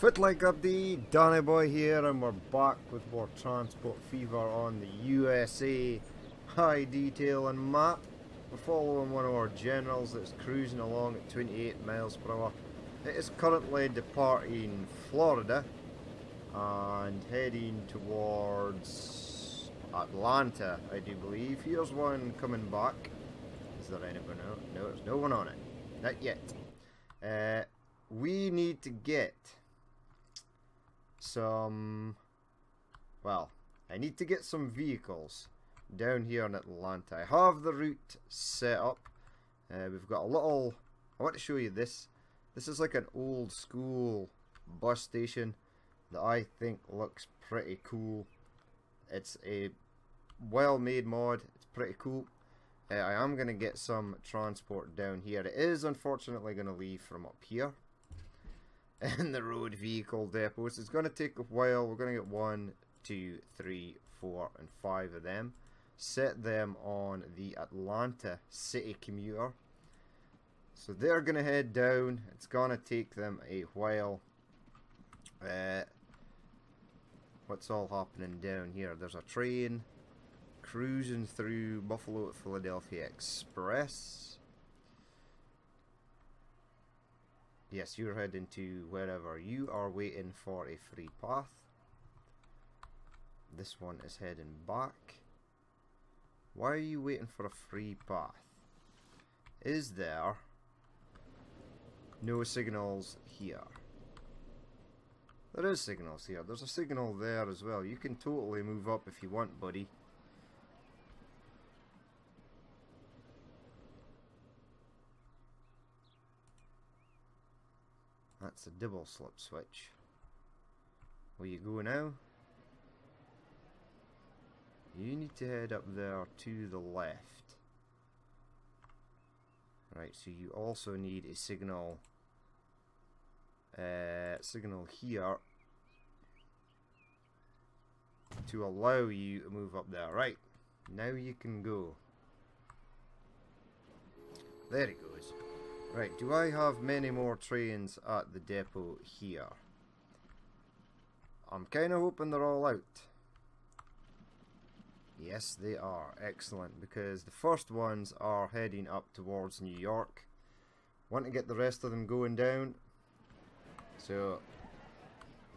Footlik update, Danny Boy here, and we're back with more Transport Fever on the USA high detail and map. We're following one of our generals that's cruising along at 28 miles per hour. It is currently departing Florida and heading towards Atlanta, I do believe. Here's one coming back. Is there anyone out? No, there's no one on it. Not yet. Uh, we need to get some well I need to get some vehicles down here in Atlanta. I have the route set up. Uh, we've got a little I want to show you this. This is like an old school bus station that I think looks pretty cool. It's a well made mod. It's pretty cool. Uh, I am going to get some transport down here. It is unfortunately going to leave from up here in the road vehicle depots. It's going to take a while. We're going to get one, two, three, four, and five of them. Set them on the Atlanta City commuter. So they're going to head down. It's going to take them a while. Uh, what's all happening down here? There's a train cruising through Buffalo to Philadelphia Express. Yes, you're heading to wherever you are waiting for a free path. This one is heading back. Why are you waiting for a free path? Is there no signals here? There is signals here. There's a signal there as well. You can totally move up if you want, buddy. That's a double slip switch. Where you go now? You need to head up there to the left. Right, so you also need a signal uh, signal here to allow you to move up there. Right, now you can go. There he goes. Right, do I have many more trains at the depot here? I'm kind of hoping they're all out. Yes, they are. Excellent. Because the first ones are heading up towards New York. Want to get the rest of them going down. So,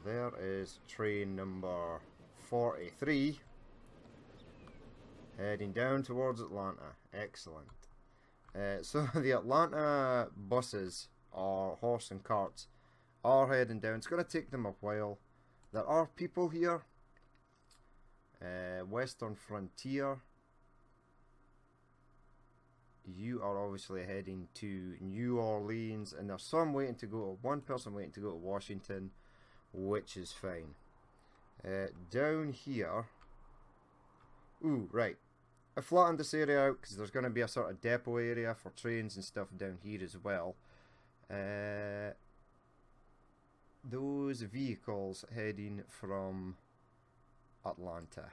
there is train number 43. Heading down towards Atlanta. Excellent. Uh, so the Atlanta buses or horse and carts are heading down. It's going to take them a while. There are people here. Uh, Western Frontier. You are obviously heading to New Orleans, and there's some waiting to go. One person waiting to go to Washington, which is fine. Uh, down here. Ooh, right. I flattened this area out because there's going to be a sort of depot area for trains and stuff down here as well. Uh, those vehicles heading from Atlanta.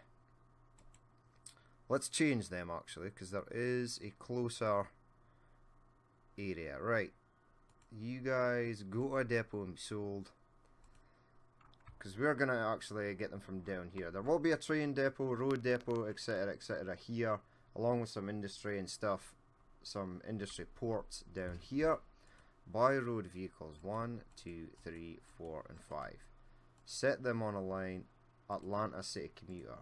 Let's change them actually because there is a closer area. Right. You guys go to a depot and be sold because we're going to actually get them from down here. There will be a train depot, road depot, etc, etc here, along with some industry and stuff, some industry ports down here. Buy road vehicles, one, two, three, four, and 5. Set them on a line, Atlanta City Commuter.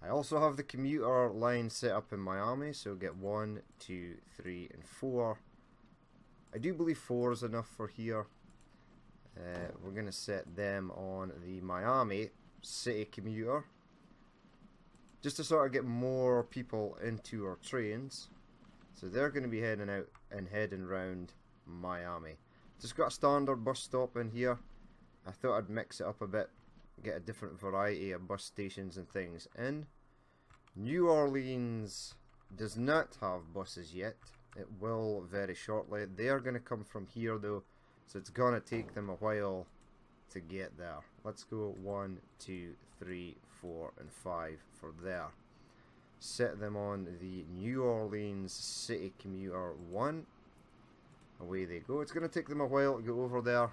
I also have the commuter line set up in Miami, so get 1, 2, 3, and 4. I do believe 4 is enough for here. Uh, we're going to set them on the Miami City Commuter. Just to sort of get more people into our trains. So they're going to be heading out and heading round Miami. Just got a standard bus stop in here. I thought I'd mix it up a bit. Get a different variety of bus stations and things in. New Orleans does not have buses yet. It will very shortly. They are going to come from here though. So it's gonna take them a while to get there. Let's go one, two, three, four, and five for there. Set them on the New Orleans City Commuter 1. Away they go. It's going to take them a while to go over there.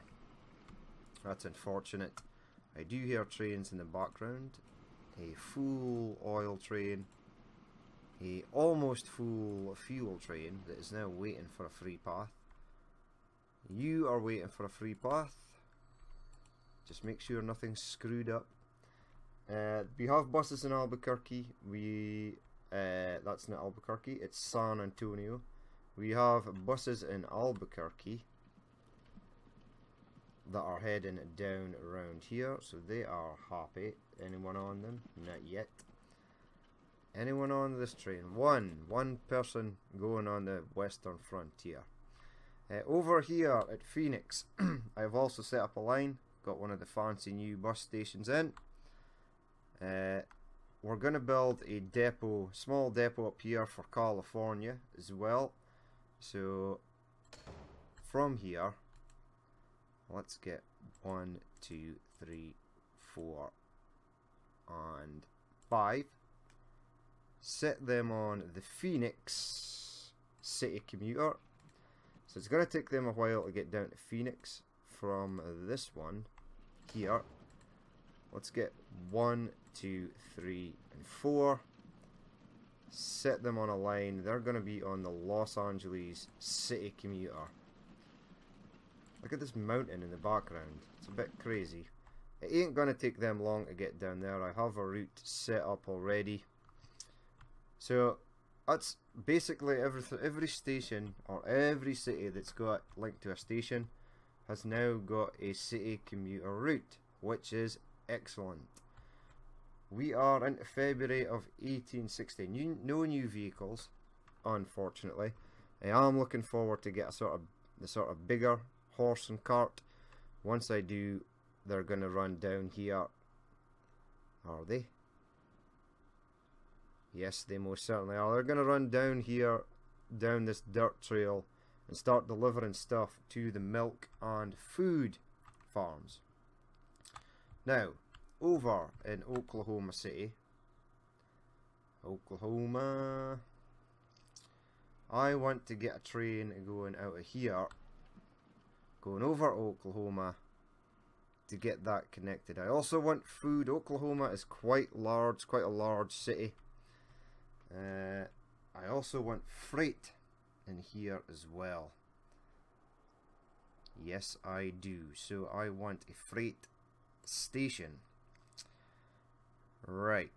That's unfortunate. I do hear trains in the background. A full oil train. A almost full fuel train that is now waiting for a free path. You are waiting for a free path. Just make sure nothing's screwed up. Uh, we have buses in Albuquerque. We uh, that's not Albuquerque. It's San Antonio. We have buses in Albuquerque that are heading down around here, so they are happy. Anyone on them? Not yet. Anyone on this train? One. One person going on the western frontier. Uh, over here at Phoenix, I've also set up a line. Got one of the fancy new bus stations in. Uh, we're going to build a depot, small depot up here for California as well. So from here, let's get one, two, three, four, and five. Set them on the Phoenix City Commuter. It's going to take them a while to get down to Phoenix from this one here. Let's get one, two, three, and four. Set them on a line. They're going to be on the Los Angeles City Commuter. Look at this mountain in the background. It's a bit crazy. It ain't going to take them long to get down there. I have a route set up already. So, that's basically every, every station or every city that's got linked to a station has now got a city commuter route, which is excellent. We are into February of 1860. New, no new vehicles, unfortunately. I am looking forward to get a sort of the sort of bigger horse and cart. Once I do, they're going to run down here. Are they? Yes, they most certainly are. They're going to run down here, down this dirt trail, and start delivering stuff to the milk and food farms. Now, over in Oklahoma City, Oklahoma, I want to get a train going out of here going over Oklahoma to get that connected. I also want food. Oklahoma is quite large, quite a large city. Uh, I also want freight in here as well. Yes, I do. So I want a freight station. Right.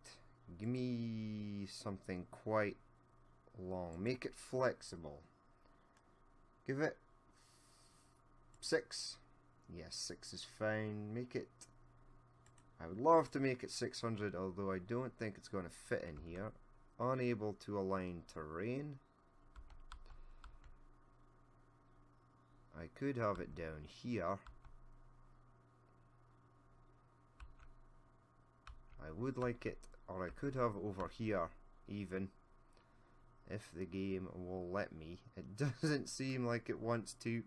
Give me something quite long. Make it flexible. Give it Six. Yes, six is fine. Make it... I would love to make it 600, although I don't think it's going to fit in here. Unable to align terrain. I could have it down here. I would like it, or I could have over here, even, if the game will let me. It doesn't seem like it wants to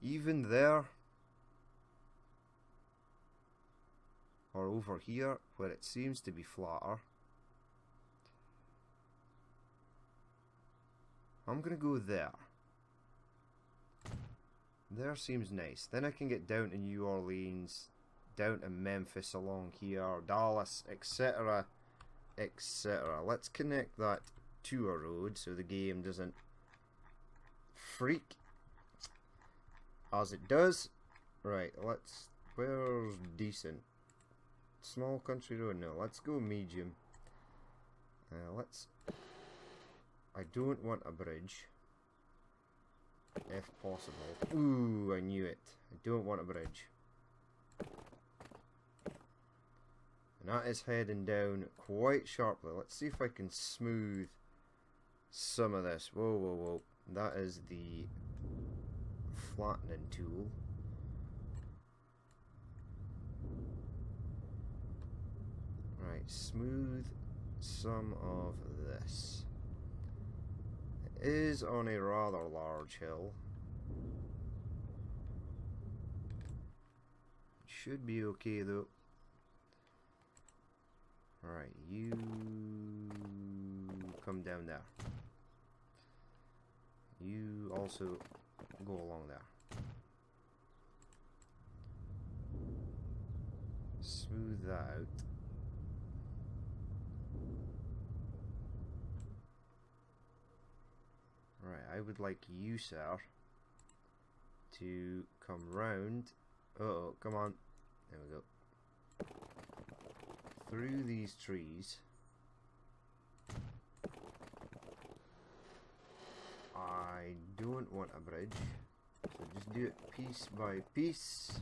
even there or over here where it seems to be flatter I'm gonna go there there seems nice then I can get down to New Orleans down to Memphis along here Dallas etc etc let's connect that to a road so the game doesn't freak as it does. Right, let's... Where's decent? Small country road? No, let's go medium. Uh, let's... I don't want a bridge. If possible. Ooh, I knew it. I don't want a bridge. And that is heading down quite sharply. Let's see if I can smooth some of this. Whoa, whoa, whoa. That is the flattening tool. Right, smooth some of this is on a rather large hill. Should be okay though. Alright, you come down there. You also go along there. Smooth that out. Right, I would like you, sir, to come round. Uh oh, come on. There we go. Through these trees. I don't want a bridge. So just do it piece by piece.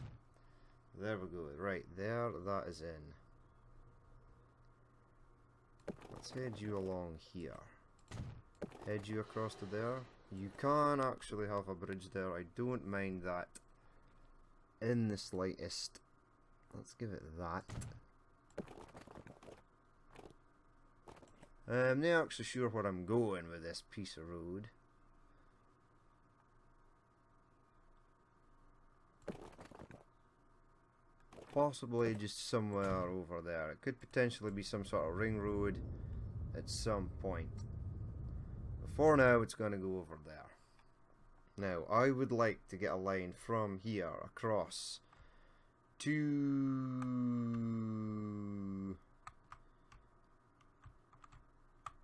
There we go. Right, there, that is in. Let's head you along here. Head you across to there. You can actually have a bridge there. I don't mind that in the slightest. Let's give it that. I'm not actually sure where I'm going with this piece of road. Possibly just somewhere over there. It could potentially be some sort of ring road at some point. For now, it's going to go over there. Now, I would like to get a line from here across to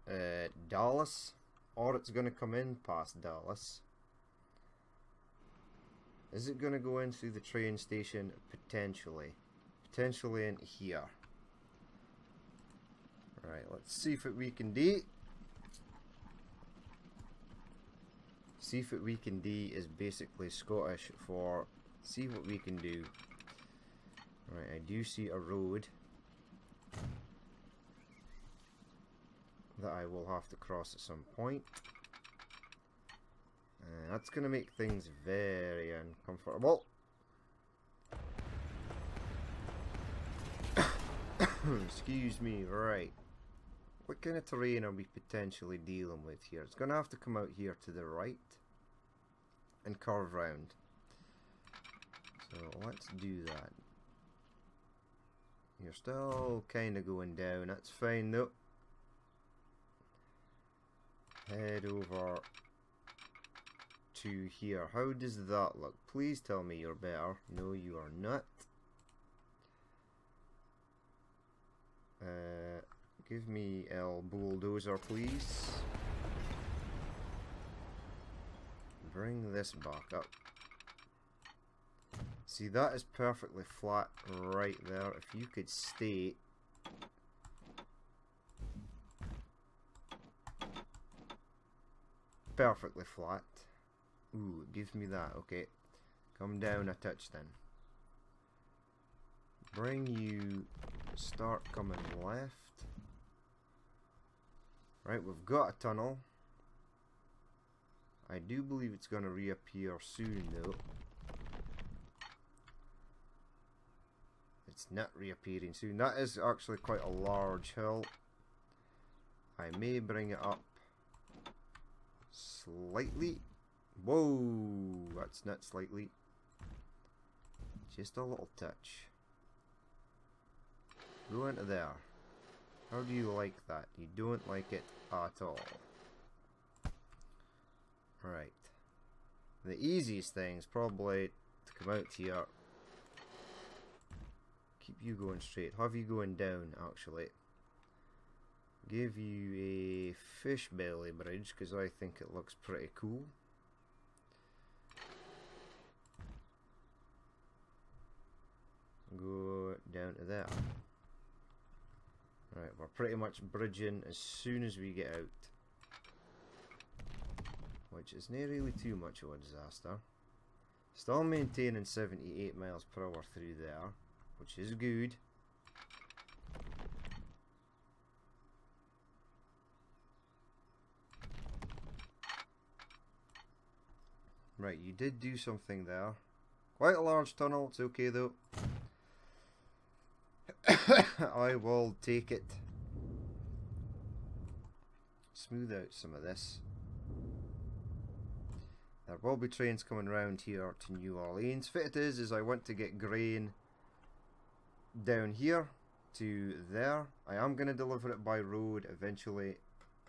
uh, Dallas, or it's going to come in past Dallas. Is it going to go in through the train station? Potentially. Potentially in here. Right, let's see if we can do. See it we can do is basically Scottish for see what we can do. Right, I do see a road that I will have to cross at some point. Uh, that's going to make things very uncomfortable. Excuse me, right. What kind of terrain are we potentially dealing with here? It's going to have to come out here to the right and curve round. So let's do that. You're still kind of going down. That's fine though. Head over to here. How does that look? Please tell me you're better. No, you are not. Uh, give me El Bulldozer, please. Bring this back up. See, that is perfectly flat right there. If you could stay... Perfectly flat. Ooh, gives me that. Okay. Come down a touch then. Bring you... Start coming left. Right, we've got a tunnel. I do believe it's going to reappear soon though. It's not reappearing soon. That is actually quite a large hill. I may bring it up slightly. Whoa, that's not slightly. Just a little touch. Go into there. How do you like that? You don't like it at all. Right. The easiest thing is probably to come out here. Keep you going straight. Have you going down, actually. Give you a fish belly bridge, because I think it looks pretty cool. Go down to there. Right, we're pretty much bridging as soon as we get out. Which is not really too much of a disaster. Still maintaining 78 miles per hour through there, which is good. Right, you did do something there. Quite a large tunnel, it's okay though. I will take it. Smooth out some of this. There will be trains coming round here to New Orleans. Fit it is, is I want to get grain down here to there. I am going to deliver it by road eventually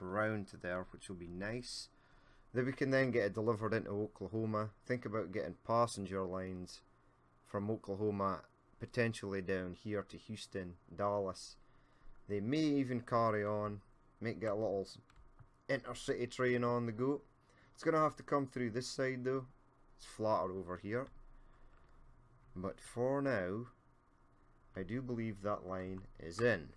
around to there, which will be nice. Then we can then get it delivered into Oklahoma. Think about getting passenger lines from Oklahoma potentially down here to Houston, Dallas. They may even carry on, might get a little intercity train on the go. It's going to have to come through this side though. It's flatter over here. But for now, I do believe that line is in.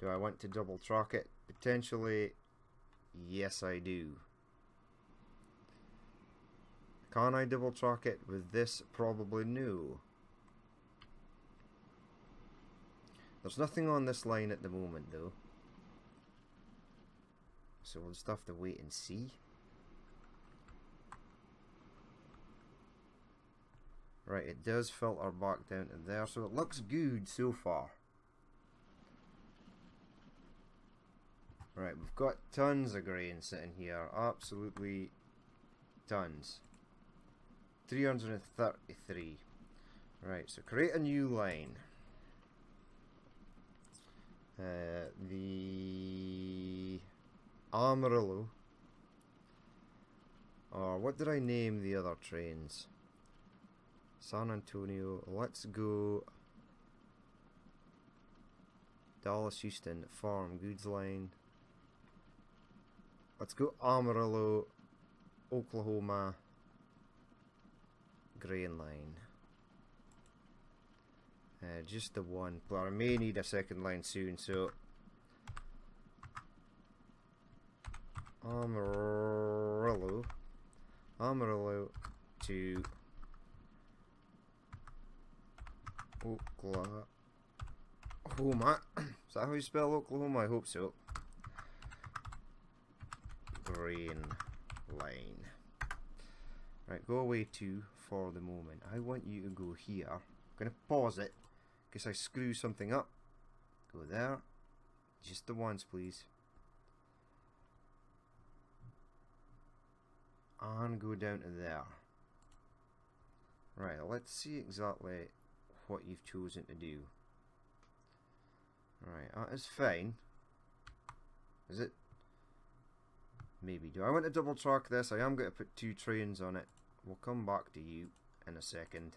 Do I want to double track it? Potentially, yes I do. Can I double track it with this? Probably no. There's nothing on this line at the moment though. So we'll just have to wait and see. Right, it does filter back down to there, so it looks good so far. Right, we've got tons of grain sitting here, absolutely tons. 333. Right, so create a new line. Uh, the Amarillo. Or what did I name the other trains? San Antonio. Let's go. Dallas Houston Farm Goods Line. Let's go Amarillo, Oklahoma Grain Line. Uh, just the one. But I may need a second line soon, so Amarillo, Amarillo to Oklahoma. Is that how you spell Oklahoma? I hope so. Green line. Right, go away to for the moment. I want you to go here. I'm going to pause it because I screw something up. Go there. Just the once, please. and go down to there. Right, let's see exactly what you've chosen to do. Right, that is fine. Is it? Maybe. Do I want to double track this? I am going to put two trains on it. We'll come back to you in a second.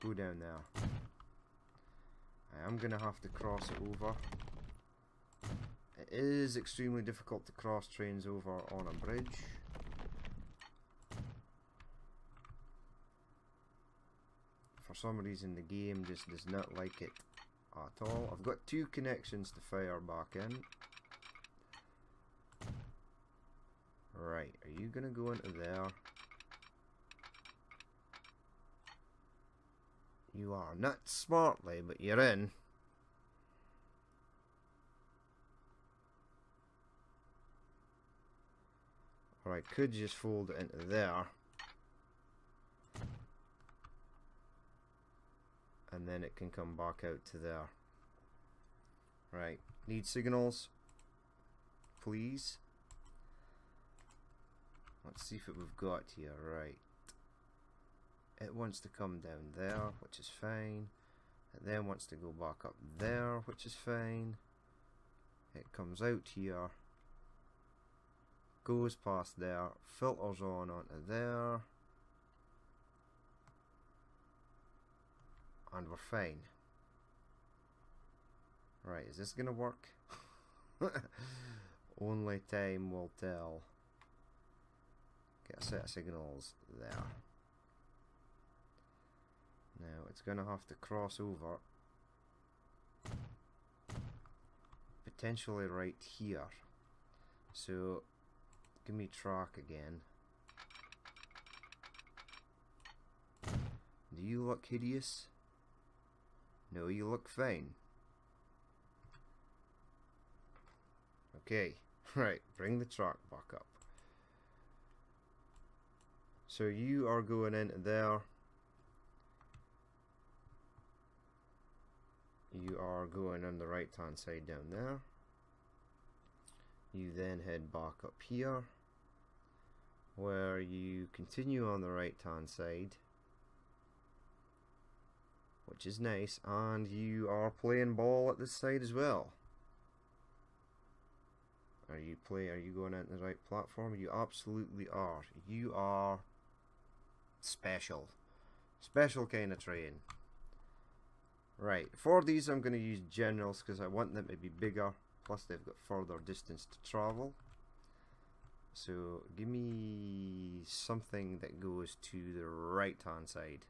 Go down there. I am going to have to cross it over. It is extremely difficult to cross trains over on a bridge. For some reason the game just does not like it at all. I've got two connections to fire back in. Right, are you gonna go into there? You are. Not smartly, but you're in. Or I could just fold it into there. And then it can come back out to there. Right, need signals, please. Let's see if we've got here, right. It wants to come down there, which is fine. It then wants to go back up there, which is fine. It comes out here goes past there, filters on onto there, and we're fine. Right, is this gonna work? Only time will tell. Get a set of signals there. Now it's gonna have to cross over potentially right here. So Give me track again. Do you look hideous? No, you look fine. Okay, right, bring the track back up. So you are going into there. You are going on the right hand side down there. You then head back up here where you continue on the right hand side which is nice and you are playing ball at this side as well are you play are you going into the right platform you absolutely are you are special. Special kind of train. Right, for these I'm going to use generals because I want them to be bigger. Plus they've got further distance to travel. So give me something that goes to the right hand side.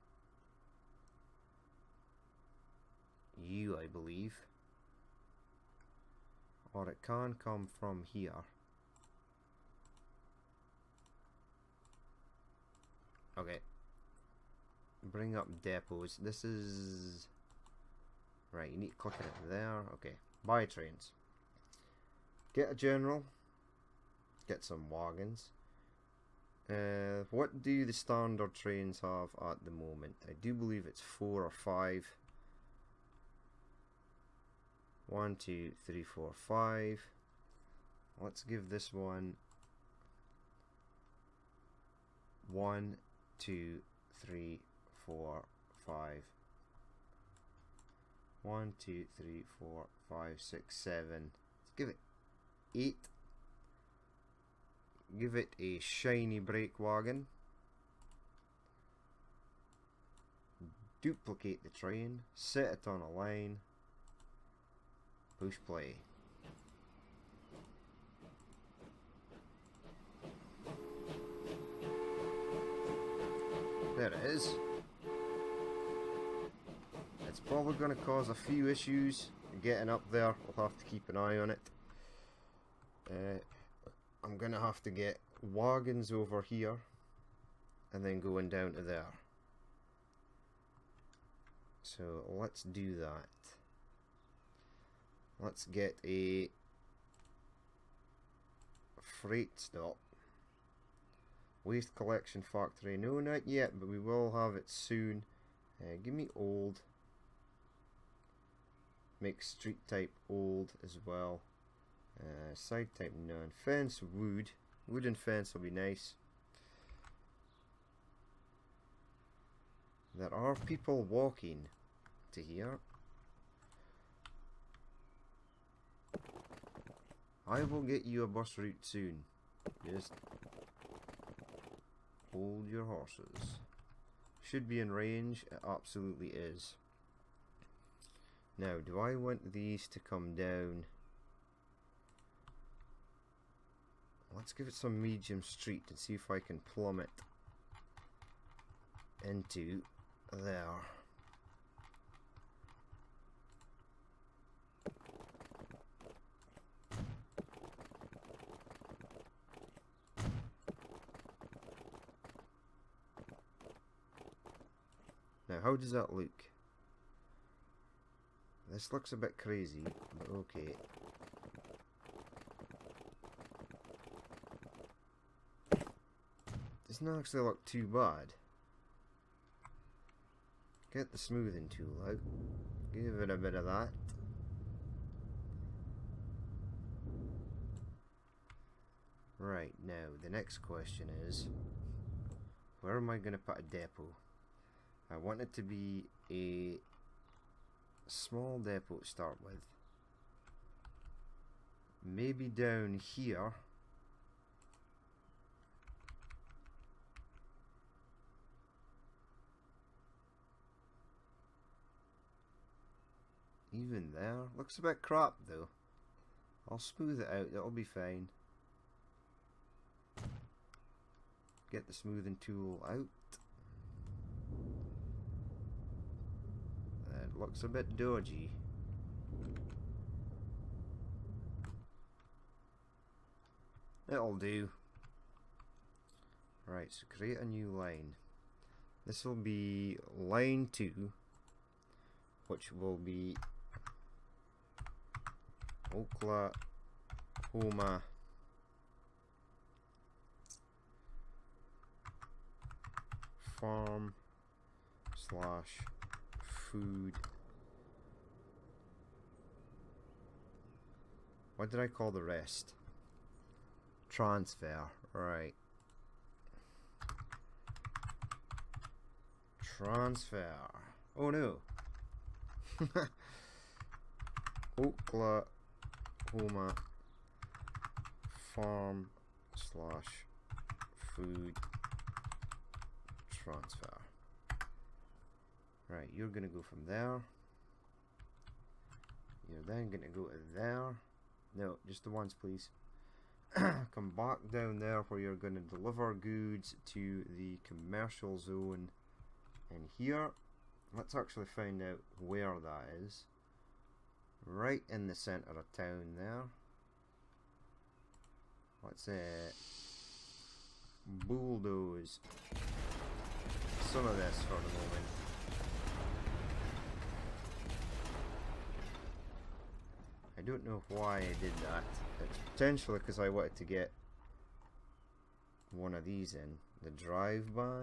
You, I believe. Or it can come from here. Okay. Bring up depots. This is... Right, you need to click it there. Okay. Buy trains. Get a general. Get some wagons. Uh, what do the standard trains have at the moment? I do believe it's four or five. One, two, three, four, five. Let's give this one one, two, three, four, five. One, two, three, four, five, six, seven. Let's give it eight. Give it a shiny brake wagon. Duplicate the train. Set it on a line. Push play. There it is. It's probably going to cause a few issues getting up there. We'll have to keep an eye on it. Uh, I'm going to have to get wagons over here and then going down to there. So let's do that. Let's get a freight stop. Waste collection factory. No, not yet, but we will have it soon. Uh, give me old. Make street type old as well. Uh, side type none. Fence wood. Wooden fence will be nice. There are people walking to here. I will get you a bus route soon. Just hold your horses. Should be in range. It absolutely is. Now, do I want these to come down? Let's give it some medium street and see if I can plummet into there. Now, how does that look? This looks a bit crazy, but okay. Doesn't actually look too bad. Get the smoothing tool out. Give it a bit of that. Right, now the next question is where am I going to put a depot? I want it to be a small depot to start with. Maybe down here. Even there. Looks a bit crap though. I'll smooth it out, it'll be fine. Get the smoothing tool out. Looks a bit dodgy. It'll do. Right, so create a new line. This will be line 2, which will be Oklahoma farm slash food. What did I call the rest? Transfer, right. Transfer. Oh no. Oklahoma farm slash food transfer. Right, you're to go from there. You're then to go to there. No, just the ones, please. Come back down there where you're to deliver goods to the commercial zone in here. Let's actually find out where that is. Right in the centre of town there. Let's uh, bulldoze some of this for the moment. Don't know why I did that. It's potentially because I wanted to get one of these in. The drive-by.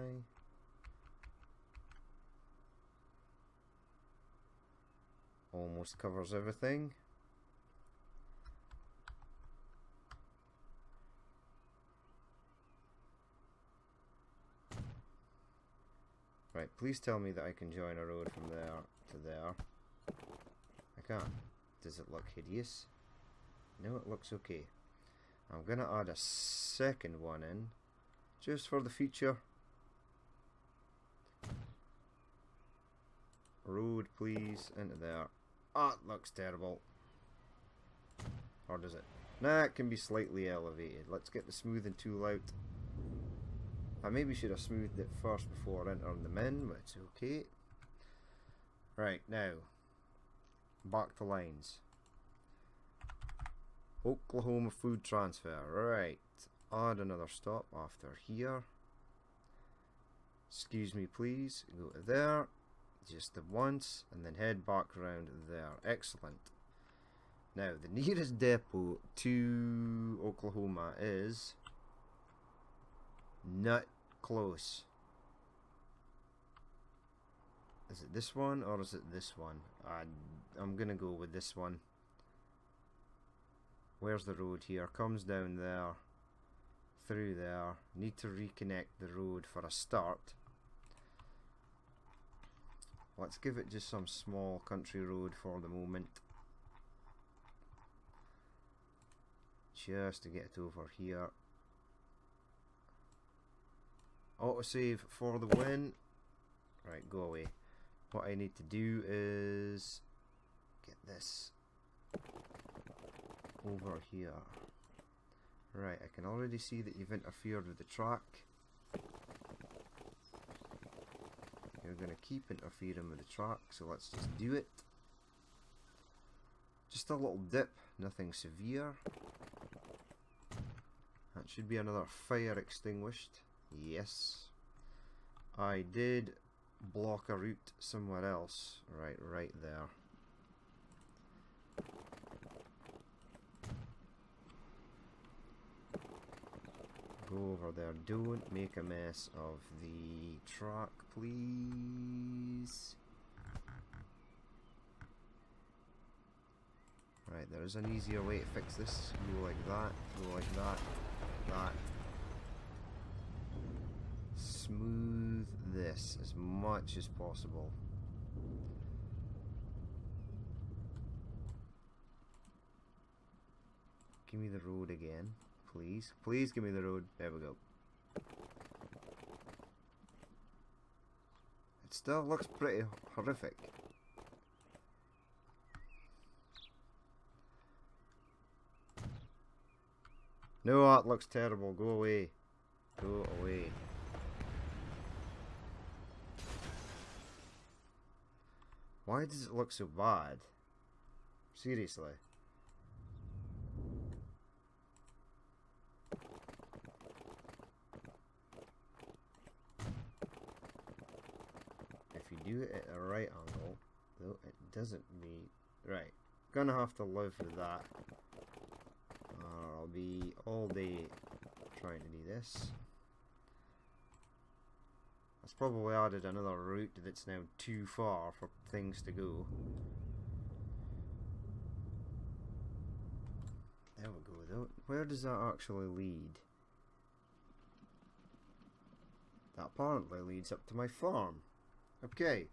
Almost covers everything. Right, please tell me that I can join a road from there to there. I can't. Does it look hideous? No, it looks okay. I'm going to add a second one in, just for the feature. Road, please, into there. Ah, oh, looks terrible. Or does it? Nah, it can be slightly elevated. Let's get the smoothing tool out. I maybe should have smoothed it first before entering them in, but it's okay. Right, now, back to lines. Oklahoma food transfer, right. Add another stop after here. Excuse me please, go to there, just the once, and then head back around there. Excellent. Now, the nearest depot to Oklahoma is not close. Is it this one or is it this one? I, I'm gonna go with this one. Where's the road here? Comes down there, through there. Need to reconnect the road for a start. Let's give it just some small country road for the moment. Just to get it over here. Autosave for the win. Right, go away. What I need to do is get this over here. Right, I can already see that you've interfered with the track. You're going to keep interfering with the track, so let's just do it. Just a little dip, nothing severe. That should be another fire extinguished. Yes. I did block a route somewhere else. Right, right there. Go over there. Don't make a mess of the truck, please. Right, there is an easier way to fix this. Go like that, go like that, that, smooth this as much as possible. Give me the road again, please. Please give me the road. There we go. It still looks pretty horrific. No, that looks terrible. Go away. Go away. Why does it look so bad? Seriously. If you do it at a right angle, though it doesn't mean... Right. Gonna have to live with that. I'll be all day trying to do this. That's probably added another route that's now too far for things to go. There we go though. Where does that actually lead? That apparently leads up to my farm. Okay.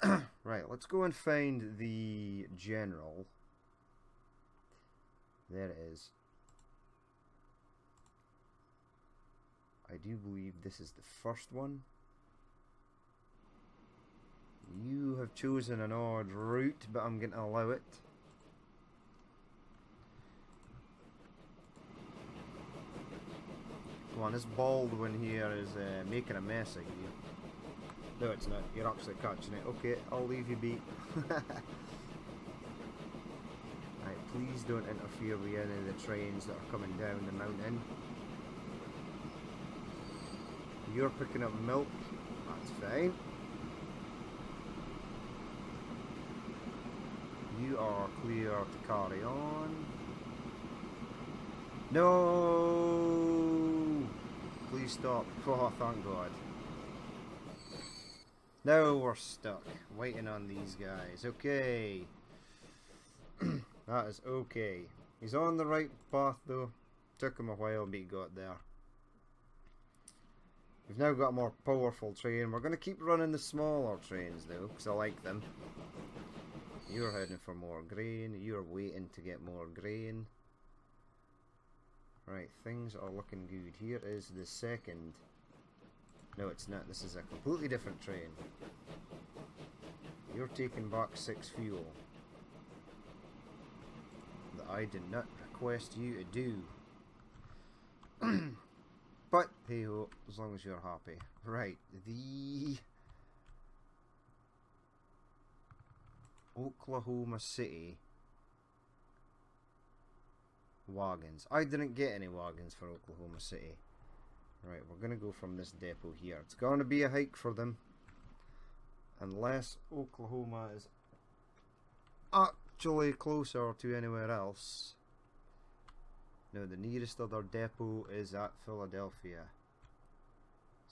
right, let's go and find the general. There it is. I do believe this is the first one. You have chosen an odd route, but I'm going to allow it. Come on, this Baldwin here is uh, making a mess of you. No, it's not. You're actually catching it. Okay, I'll leave you be. right, please don't interfere with any of the trains that are coming down the mountain. You're picking up milk. That's fine. You are clear to carry on. No! Please stop. Oh, thank God. Now we're stuck. Waiting on these guys. Okay. that is okay. He's on the right path though. Took him a while but he got there. We've now got a more powerful train. We're going to keep running the smaller trains though, because I like them. You're heading for more grain. You're waiting to get more grain. Right, things are looking good. Here is the second. No, it's not. This is a completely different train. You're taking back 6 fuel. That I did not request you to do. but, hey as long as you're happy. Right, the... Oklahoma City wagons. I didn't get any wagons for Oklahoma City. Right, we're going to go from this depot here. It's going to be a hike for them. Unless Oklahoma is actually closer to anywhere else. No, the nearest other depot is at Philadelphia.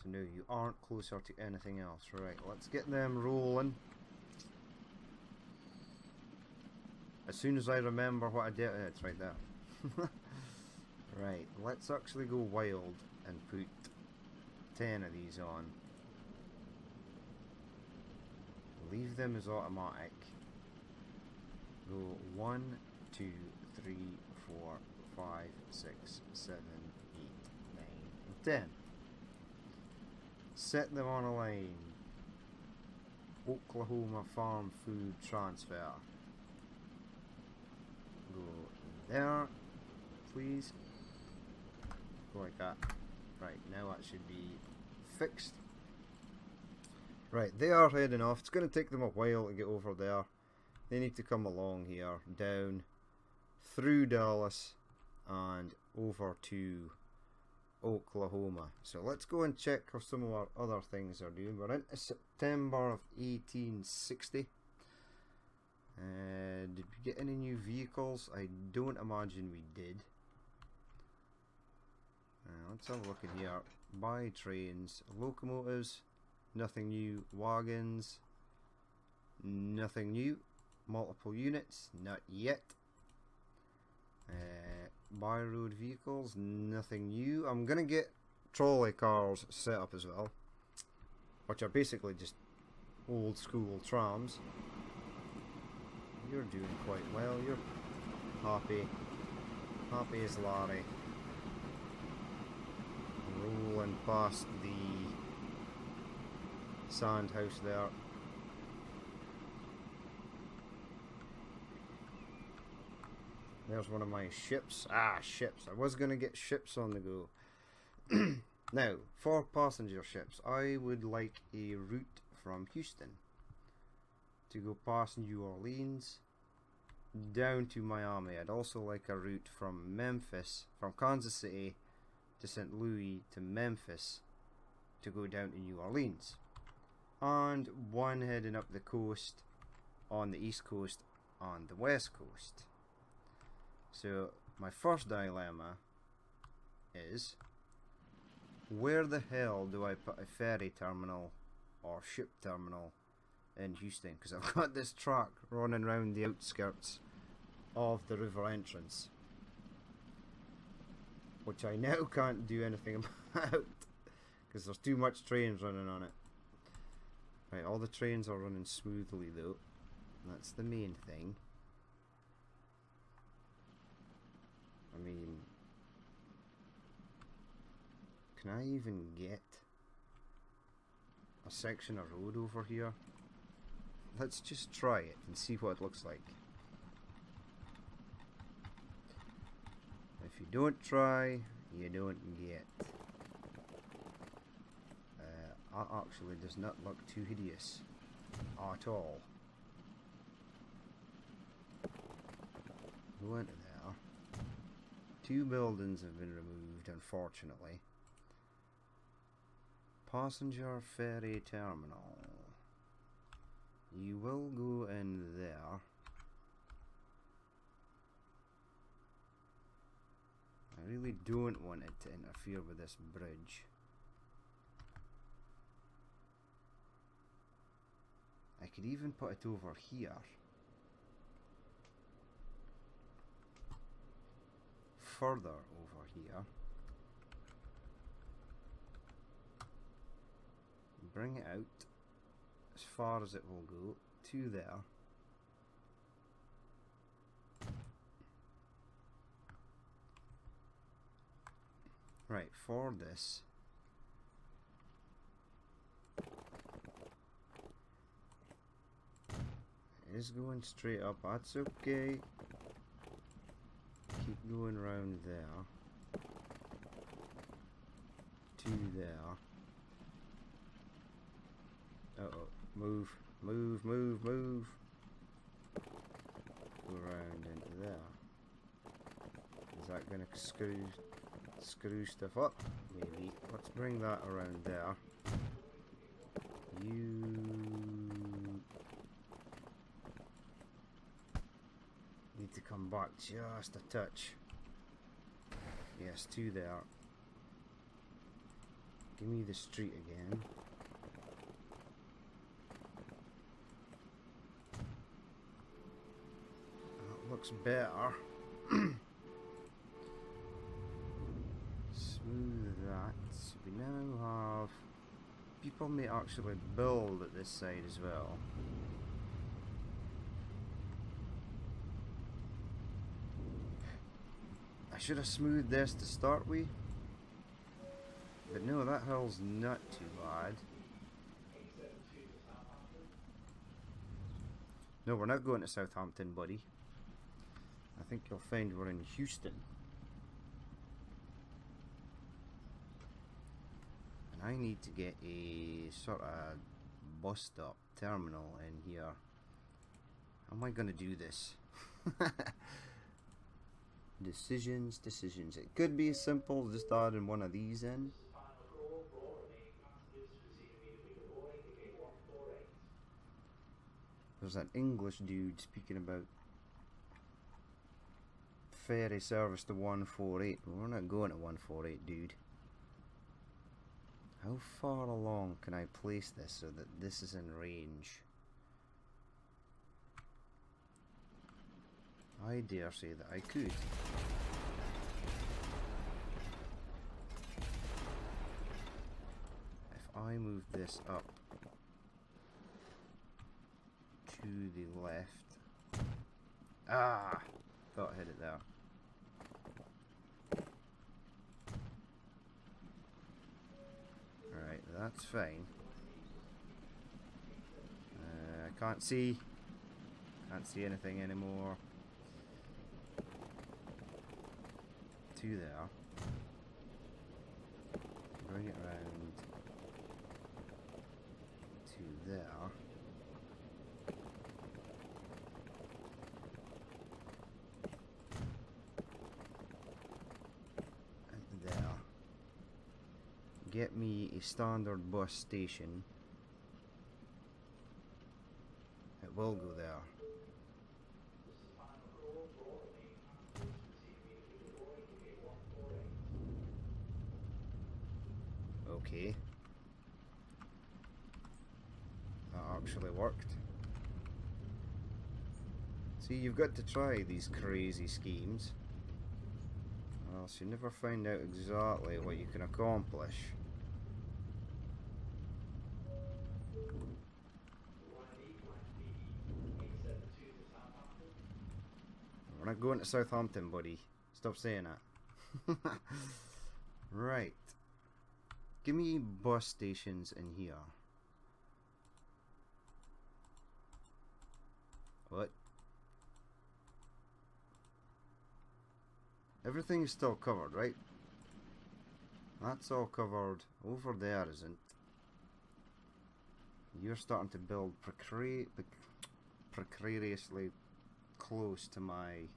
So no, you aren't closer to anything else. Right, let's get them rolling. As soon as I remember what I did, eh, it's right there. right, let's actually go wild and put 10 of these on. Leave them as automatic. Go 1, 2, 3, 4, 5, 6, 7, 8, 9, 10. Set them on a line. Oklahoma Farm Food Transfer. Go there please. Go like that. Right, now that should be fixed. Right, they are heading off. It's going to take them a while to get over there. They need to come along here, down, through Dallas, and over to Oklahoma. So let's go and check how some of our other things are doing. We're into September of 1860. Uh, did we get any new vehicles? I don't imagine we did. Uh, let's have a look in here. Buy trains, locomotives, nothing new. Wagons, nothing new. Multiple units, not yet. Uh, buy road vehicles, nothing new. I'm gonna get trolley cars set up as well, which are basically just old school trams. You're doing quite well. You're happy. Happy as Larry rolling past the sand house there. There's one of my ships. Ah, ships. I was going to get ships on the go. now, for passenger ships, I would like a route from Houston to go past New Orleans down to Miami. I'd also like a route from Memphis, from Kansas City to St. Louis to Memphis to go down to New Orleans. And one heading up the coast on the east coast on the west coast. So my first dilemma is where the hell do I put a ferry terminal or ship terminal in Houston? Because I've got this truck running around the outskirts of the river entrance which I now can't do anything about because there's too much trains running on it. Right, all the trains are running smoothly though. That's the main thing. I mean, can I even get a section of road over here? Let's just try it and see what it looks like. If you don't try, you don't get. Uh, that actually does not look too hideous at all. Go into there. Two buildings have been removed, unfortunately. Passenger ferry terminal. You will go in there. I really don't want it to interfere with this bridge. I could even put it over here. Further over here. Bring it out far as it will go to there. Right, for this, is going straight up, that's okay. Keep going round there. To there. Uh oh, move, move, move, move. Go around into there. Is that gonna screw screw stuff up? Maybe. Let's bring that around there. You need to come back just a touch. Yes, two there. Give me the street again. That looks better. Smooth that. So we now have people may actually build at this side as well. I should have smoothed this to start with. But no, that hill's not too bad. No, we're not going to Southampton, buddy. I think you'll find we're in Houston. And I need to get a sort of bus stop terminal in here. How am I going to do this? decisions, decisions. It could be as simple as just adding one of these in. There's an English dude speaking about ferry service to 148. We're not going to 148, dude. How far along can I place this so that this is in range? I dare say that I could. If I move this up to the left. Ah! Thought I hit it there. Alright, that's fine. Uh, I can't see. Can't see anything anymore. Two there. Bring it around to there. And there. Get me a standard bus station. It will go there. Okay. That actually worked. See, you've got to try these crazy schemes. Else you never find out exactly what you can accomplish. Not going to Southampton, buddy. Stop saying that. right. Give me bus stations in here. What? everything is still covered, right? That's all covered. Over there isn't. You're starting to build precari precariously close to my...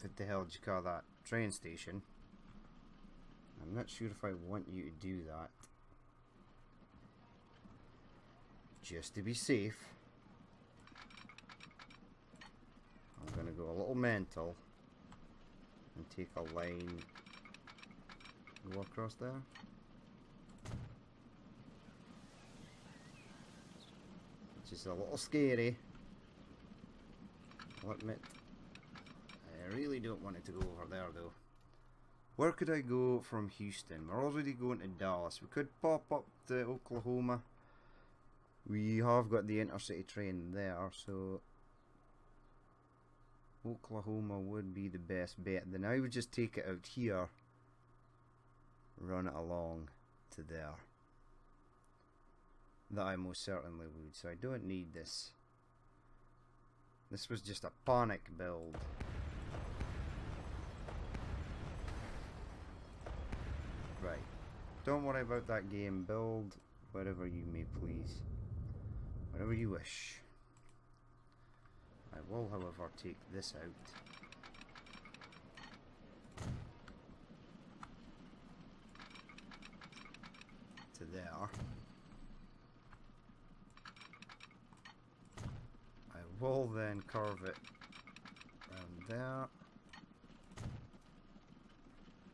What the hell did you call that? Train station. I'm not sure if I want you to do that. Just to be safe. I'm gonna go a little mental and take a line and go across there. Which is a little scary. I'll. I really don't want it to go over there though. Where could I go from Houston? We're already going to Dallas. We could pop up to Oklahoma. We have got the intercity train there, so Oklahoma would be the best bet. Then I would just take it out here, run it along to there. That I most certainly would, so I don't need this. This was just a panic build. Right. Don't worry about that game. Build wherever you may please. Whatever you wish. I will, however, take this out. To there. I will then carve it around there.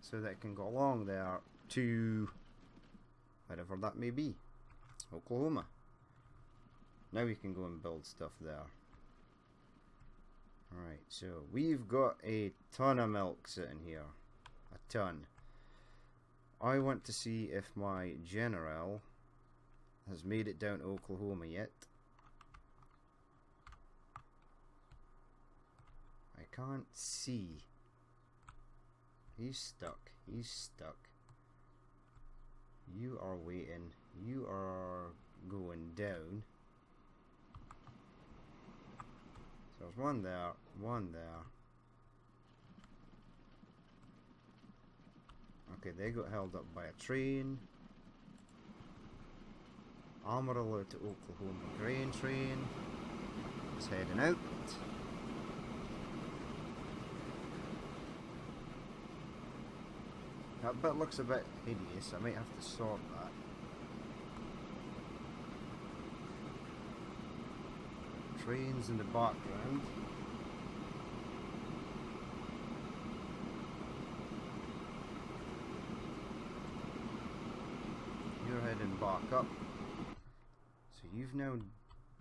So that it can go along there to whatever that may be. Oklahoma. Now we can go and build stuff there. Alright, so we've got a ton of milk sitting here. A ton. I want to see if my general has made it down to Oklahoma yet. Can't see. He's stuck. He's stuck. You are waiting. You are going down. So there's one there, one there. Okay, they got held up by a train. Amarillo to Oklahoma grain train. It's heading out. Uh, that bit looks a bit hideous. I might have to sort that. Trains in the background. You're heading back up. So you've now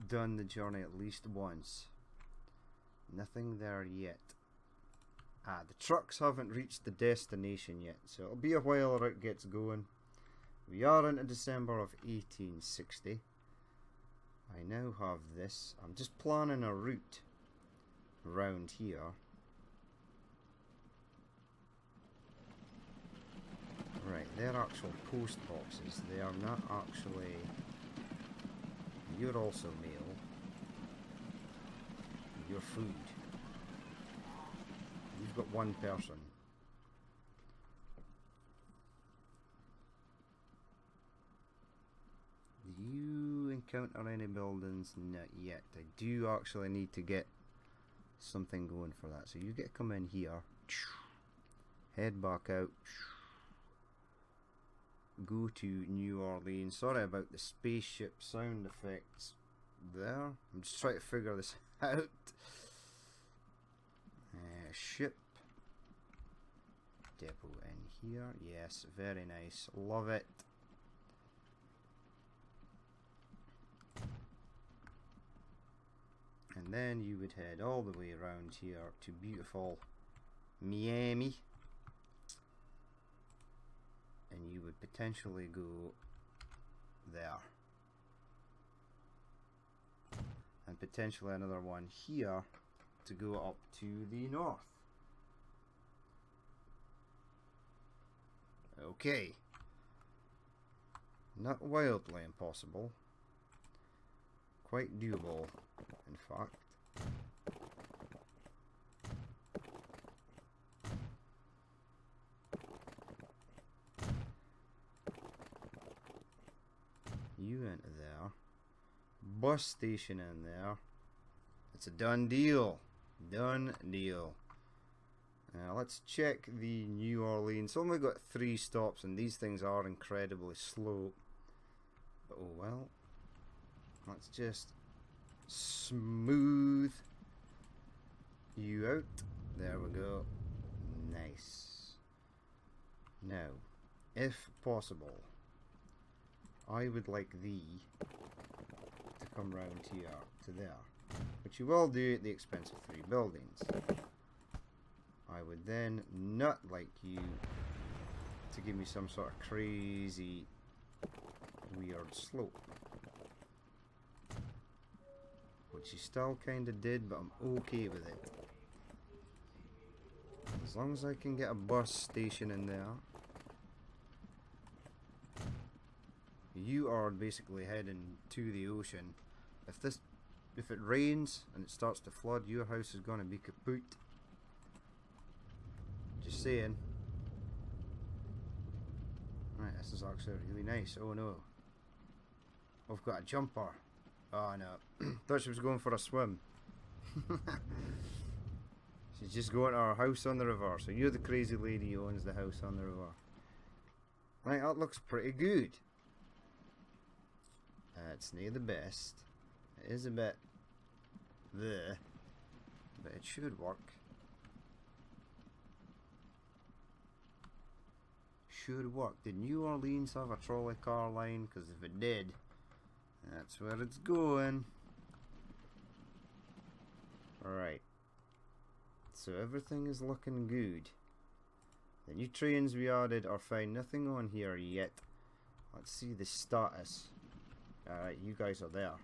done the journey at least once. Nothing there yet. Ah, the trucks haven't reached the destination yet, so it'll be a while it gets going. We are into December of 1860. I now have this. I'm just planning a route around here. Right, they're actual post boxes. They are not actually... You're also mail. Your food. You've got one person. Do you encounter any buildings? Not yet. I do actually need to get something going for that. So you get to come in here. Head back out. Go to New Orleans. Sorry about the spaceship sound effects there. I'm just trying to figure this out. Uh, ship depot in here. Yes, very nice. Love it. And then you would head all the way around here to beautiful Miami. And you would potentially go there. And potentially another one here to go up to the north. Okay. Not wildly impossible. Quite doable, in fact. You enter there. Bus station in there. It's a done deal. Done deal. Now let's check the New Orleans. Only got three stops and these things are incredibly slow. But oh well. Let's just smooth you out. There we go. Nice. Now, if possible, I would like thee to come round here to there. But you will do at the expense of three buildings. I would then not like you to give me some sort of crazy weird slope. Which you still kinda did, but I'm okay with it. As long as I can get a bus station in there. You are basically heading to the ocean. If this if it rains and it starts to flood, your house is gonna be kaput. Just saying. Right, this is actually really nice. Oh no. I've got a jumper. Oh no. Thought she was going for a swim. She's just going to our house on the river. So you're the crazy lady who owns the house on the river. Right, that looks pretty good. Uh, it's near the best. It is a bit there, but it should work. Should work. Did New Orleans have a trolley car line? Because if it did, that's where it's going. Alright. So everything is looking good. The new trains we added are fine. Nothing on here yet. Let's see the status. Alright, you guys are there.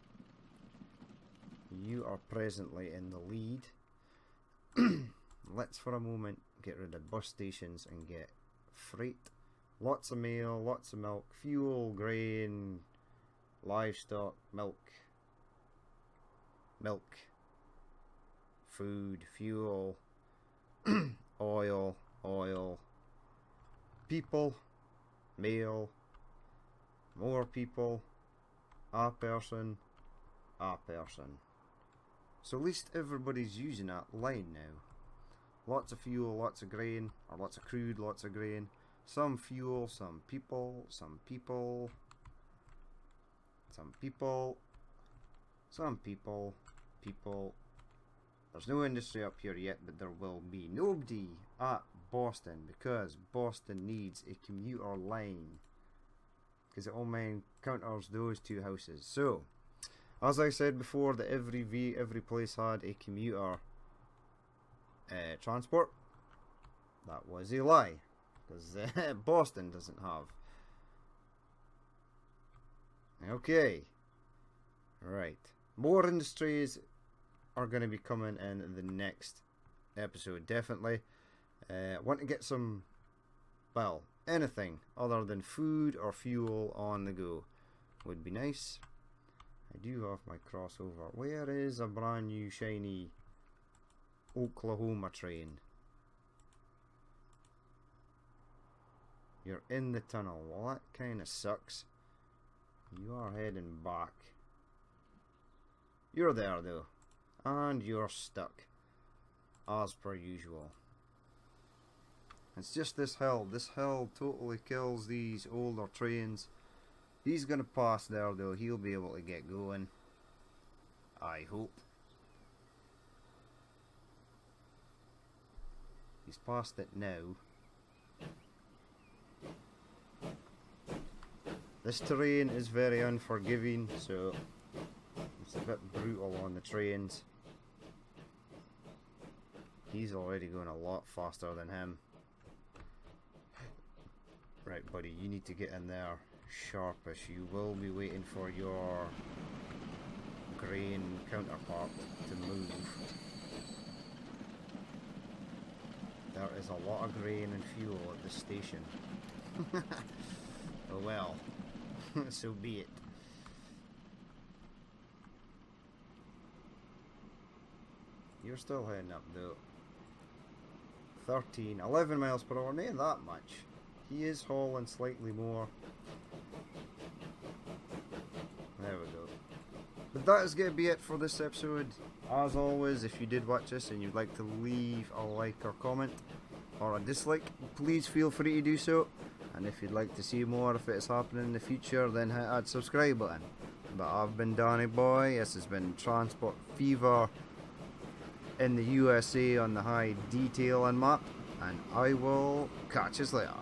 You are presently in the lead. Let's for a moment get rid of bus stations and get freight. Lots of mail, lots of milk, fuel, grain, livestock, milk, milk, food, fuel, oil, oil, people, mail, more people, a person, a person. So at least everybody's using that line now. Lots of fuel, lots of grain, or lots of crude, lots of grain. Some fuel, some people, some people, some people, some people, people. There's no industry up here yet, but there will be. Nobody at Boston because Boston needs a commuter line because it only encounters those two houses. So, as I said before, that every v every place had a commuter uh, transport. That was a lie, because uh, Boston doesn't have. Okay, right. More industries are going to be coming in the next episode, definitely. Uh, want to get some, well, anything other than food or fuel on the go would be nice. I do have my crossover. Where is a brand new shiny Oklahoma train? You're in the tunnel. Well, that kind of sucks. You are heading back. You're there though. And you're stuck. As per usual. It's just this hill. This hill totally kills these older trains. He's going to pass there though. He'll be able to get going. I hope. He's past it now. This terrain is very unforgiving, so it's a bit brutal on the trains. He's already going a lot faster than him. Right, buddy, you need to get in there sharpish. You will be waiting for your grain counterpart to move. There is a lot of grain and fuel at the station. oh well, so be it. You're still heading up though. 13, 11 miles per hour, not that much. He is hauling slightly more. There we go. But that is going to be it for this episode. As always, if you did watch this and you'd like to leave a like or comment or a dislike, please feel free to do so. And if you'd like to see more if it's happening in the future, then hit that subscribe button. But I've been Danny Boy, this has been Transport Fever in the USA on the high detail and map, and I will catch us later.